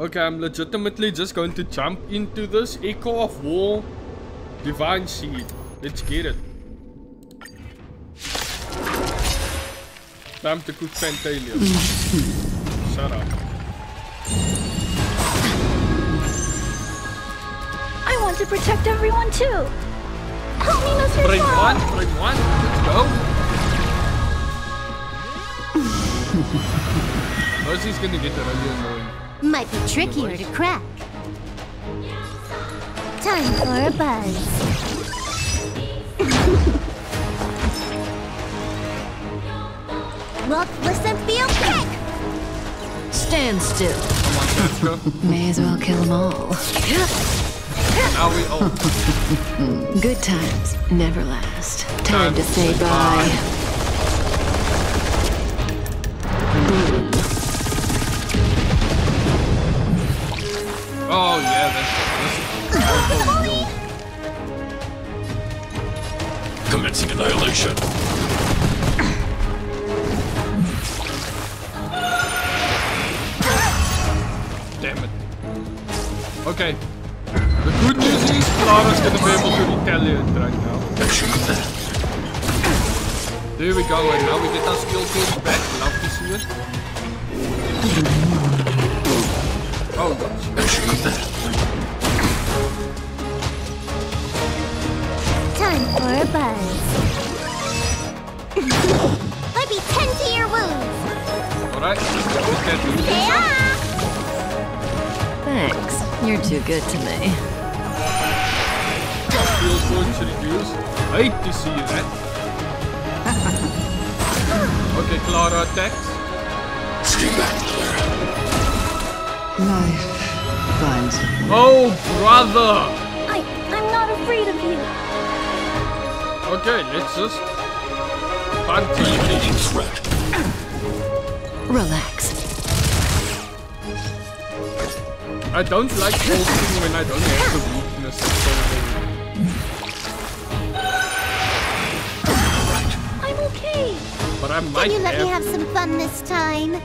Okay, I'm legitimately just going to jump into this Echo of War Divine Seed. Let's get it. Time to cook Phantylia. Shut up. I want to protect everyone too. Help me, Mr. Bring one, bring one. Let's go. Rosie's gonna get really annoying. Might be trickier to crack. Time for a buzz. Look, listen, feel, kick! Stand still. Come on, Jessica. May as well kill them all. now we all. Good times never last. Time to say say bye. Oh yeah, that's, that's Commencing annihilation. damn it. Okay. The good news is Clara's gonna be able to retaliate right now. There we go, and now we get our skill points back. Love to see it. Oh gosh. Time for a buzz. Let me tend to your wounds. Alright, let's get moving. Yeah! Thanks. You're too good to me. Skill points reduced. Hate to see you that. okay, Clara attacks. Stay back, Clara. Life finds a way. Oh, brother! I, I'm not afraid of you. Okay, let's just punch him. Threat. Relax. I don't like ulting when I don't have the weakness. So I'm okay. but I might Can you let me have. have some fun this time? Um,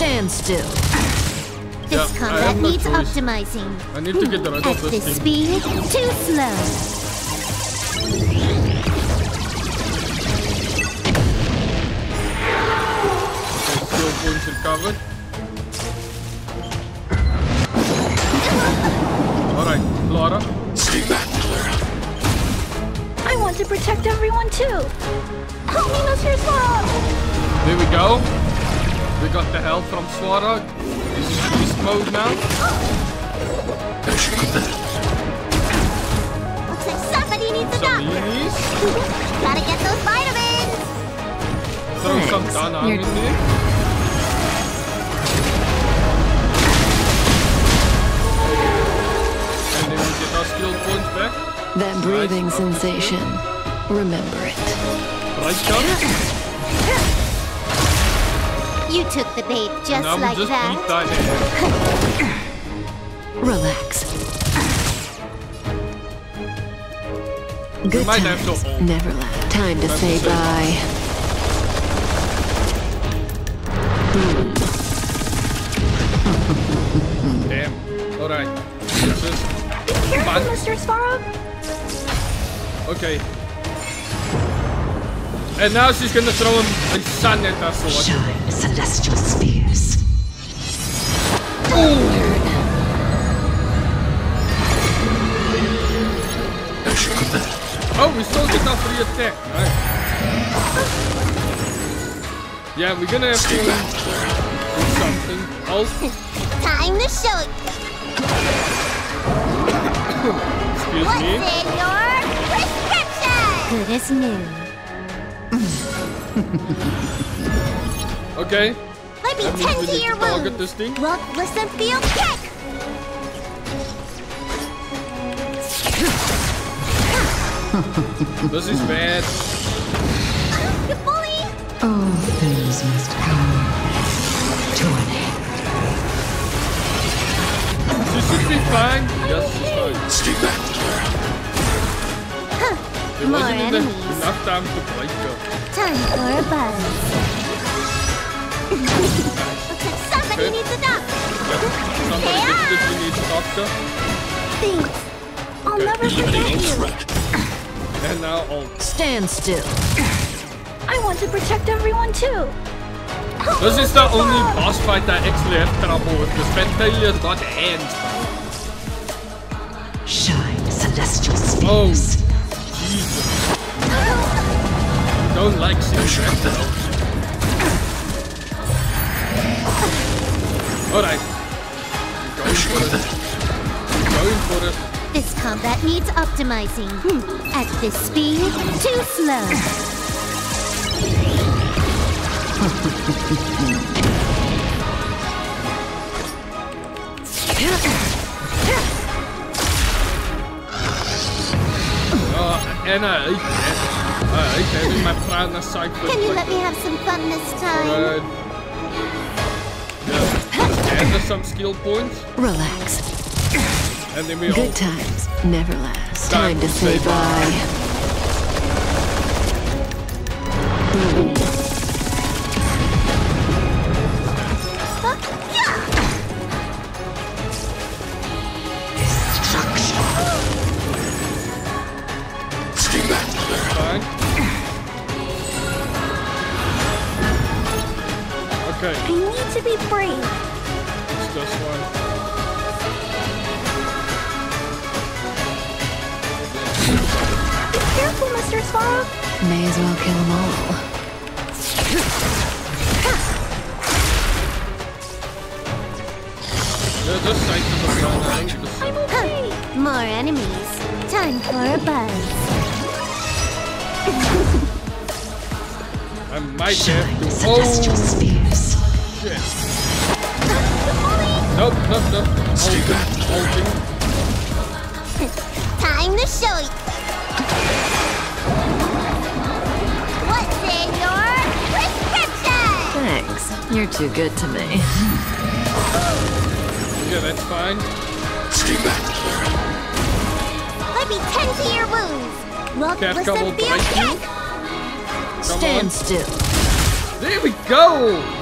Stand still. This Yeah, combat no needs choice. optimizing. I need to get rid At of this this thing. speed, too slow. Okay, skill points recovered. Alright, Clara. Stay back, Clara. I want to protect everyone too. Help me, Mr. Svarog. There we go. We got the health from Swara. This is beast mode now. Looks like somebody needs a Some doctor. minis. Gotta get those vitamins. Throw some Thanks. Danang You're- in there. And then we get our skill points back. That breathing Nice. sensation. Remember it. Right jump. You took the bait just now like we just that. beat Diane. Relax. Good might have times to hold. never last. Time to Time to say say bye. Hmm. Damn. Alright. Let's Careful, Mr. Svarog? Okay. And now she's gonna throw him a sun at us or what? Shine, celestial spheres. Oh, we still get our free attack. Nice. Yeah, we're gonna have to Stay do something else. Time to show it. Excuse What's me. in your prescription? Good as new. Okay. Let me That tend to your to target wounds. this thing. Walk, listen, feel, kick. This is bad. You bully. All things must come to an end. She should be fine. Yes, she's fine. Stay back, Clara. There More wasn't enough, enemies. Enough time to break her. Time for a buzz. Looks like somebody Okay. needs a doctor. Somebody desperately needs a ah. doctor. Thanks. I'll Okay. never forget Eliminating you. threat. And now all. Stand still. I want to protect everyone too. This is the oh, only boss fight I actually have trouble with. Because Phantylia got hands. Shine, celestial Oh, spheres. Don't like seeing that. Alright. Going for it. Going for it. This combat needs optimizing. Hmm. At this speed, too slow. Oh, en hij eet het. Hij eet het in mijn prana cycle. Can you let me have some fun this time? Alright. Yeah. And there's some skill points. Relax. And then we all Good times never last. Time Time to to say say bye. To be brave. it's this one. Be careful, Mr. Svarog. May as well kill them all. Yeah, just sight of the prana. I think this- I'm okay. More enemies. Time for a buzz. I might Shine, have to. celestial Oh, spheres. Shit. Nope, nope, nope. Stay back, Time to show you. What's in your prescription? Thanks. You're too good to me. Yeah, that's fine. Stay back, Claire. Let me tend to your wounds. We'll Cat couple to your bite you. Stand on. still. There we go!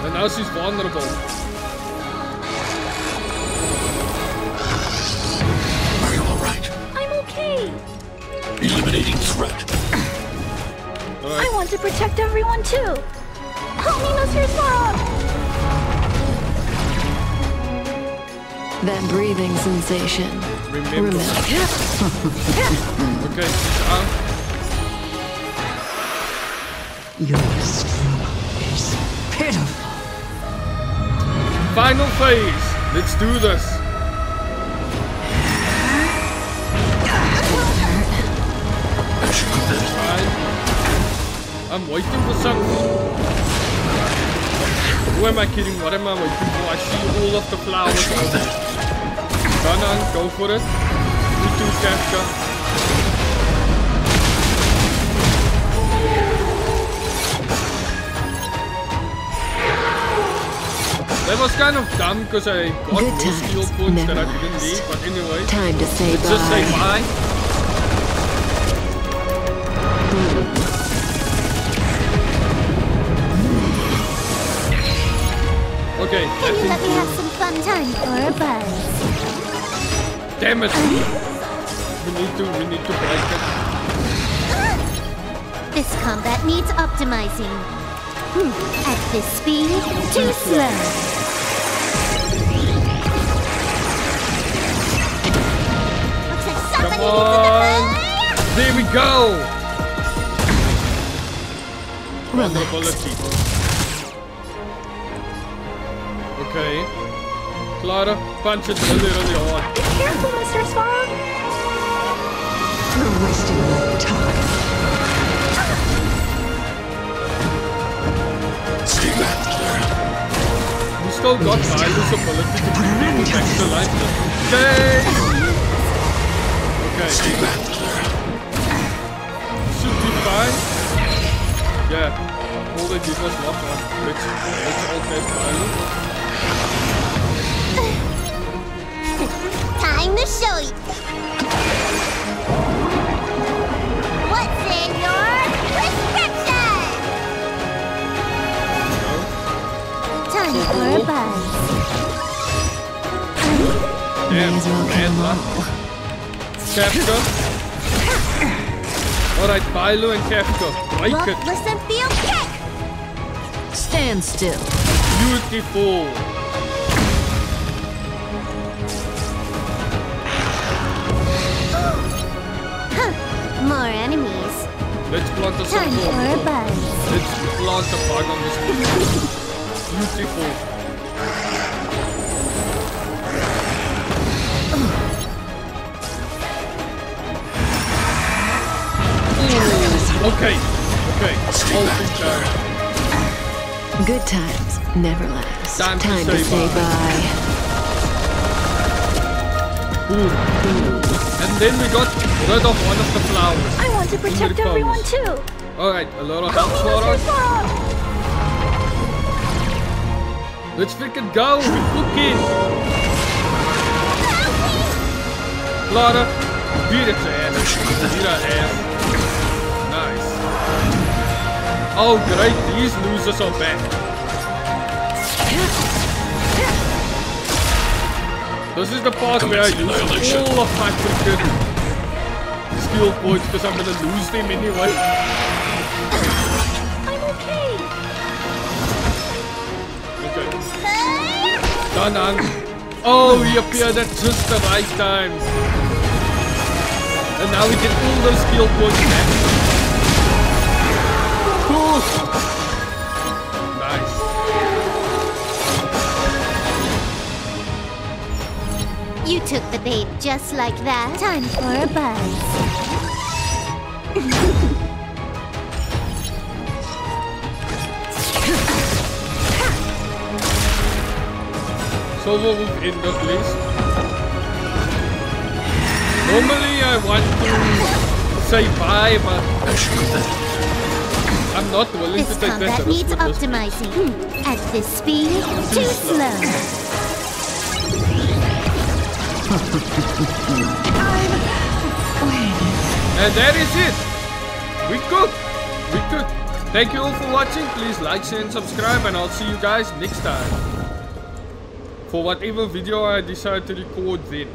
And now she's vulnerable. Are you alright? I'm okay. Eliminating threat. I want to protect everyone too. Help me, Mr. Svarog. That breathing sensation. remember. Remember. Okay, uh. she's out. Final phase. Let's do this. I'm waiting for something. Who am I kidding? What am I waiting for? I see all of the flowers. On, go for it. You too, Kafka. That was kind of dumb because I got Good more skill times points that never I didn't need. But anyway, Time to say let's just say bye. bye. Okay, Can you let me have some fun time for a buzz? Damn it! We need to, we need to break it. This combat needs optimizing. Hmm, At this speed, too slow. Go! Relax. Vulnerability. Okay. Clara, punch it really, really hard. Be careful, Mr. Svarog. You're wasting my time. Stay back, Claire. We still got Milo's ability to protect extra life. Okay! Okay, Stay back, Claire. should be fine. Yeah, all they did was lock on. Let's, let's all. Time to show you. What's in your prescription? Go. buzz. May Damn, as well kill man, them man. all. Alright, Bailu and Kafka. Break Look, it. listen, feel, kick! Stand still. Beautiful. More enemies. Let's plant a Time for a circle. buzz. Let's plant a bug on this. Beautiful. Okay, okay. Hold. Good times never last. Time to to say say bye. bye. Boom, boom. And then we got rid of one of the flowers. I want to protect everyone comes. too. Alright, a lot of help for us. Sora. Let's freaking go. We cooking. Clara, beat its ass. Beat her ass. Oh great, these losers are back. This is the part where I use all of my freaking skill points because I'm gonna lose them anyway. I'm okay. Okay. Done, Oh, he appeared at just the right time. And now we get all those skill points back. Cool. Nice. You took the bait just like that. Time for a buzz. So we'll move in the place. Normally I want to say bye, but I'm not willing This to take that combat needs this. optimizing. Hmm. At this speed, too slow. And that is it. We cook. We cook. Thank you all for watching. Please like, share, and subscribe, and I'll see you guys next time. For whatever video I decide to record then.